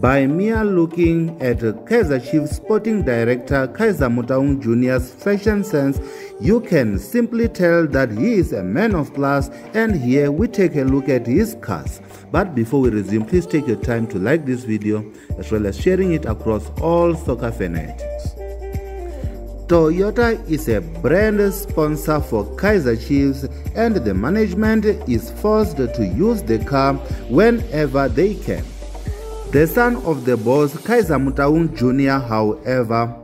By mere looking at Kaizer Chiefs sporting director Kaizer Motaung Jr.'s fashion sense, you can simply tell that he is a man of class and here we take a look at his cars. But before we resume, please take your time to like this video as well as sharing it across all soccer fanatics. Toyota is a brand sponsor for Kaizer Chiefs and the management is forced to use the car whenever they can. The son of the boss, Kaizer Motaung Jr., however,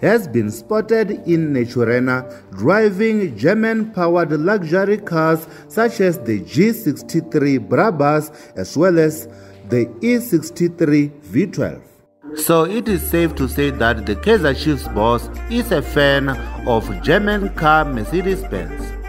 has been spotted in Naturena driving German powered luxury cars such as the G63 Brabus as well as the E63 V12. So it is safe to say that the Kaizer Chiefs boss is a fan of German car Mercedes Benz.